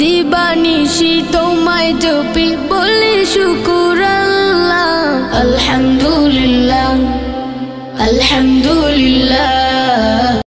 দিবানিশি তোমায় জপি বলি শুকুর আল্লাহ। আলহামদুলিল্লাহ আলহামদুলিল্লাহ।